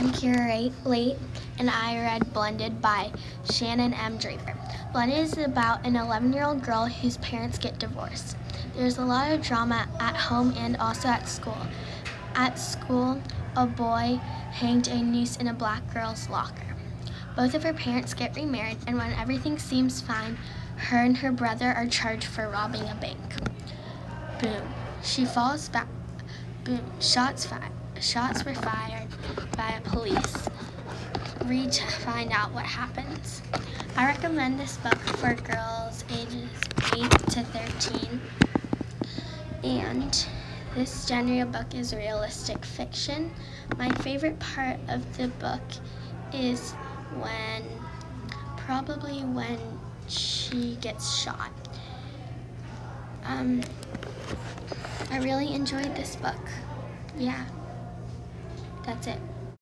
I'm Kiera Late, and I read Blended by Sharon M. Draper. Blended is about an 11 year old girl whose parents get divorced. There's a lot of drama at home and also at school. At school, a boy hanged a noose in a black girl's locker. Both of her parents get remarried, and when everything seems fine, her and her brother are charged for robbing a bank. Boom. She falls back. Boom. Shots fired. Shots were fired by a police. Read to find out what happens. I recommend this book for girls ages 8 to 13. And this genre book is realistic fiction. My favorite part of the book is when, probably when she gets shot. Um, I really enjoyed this book. Yeah, that's it.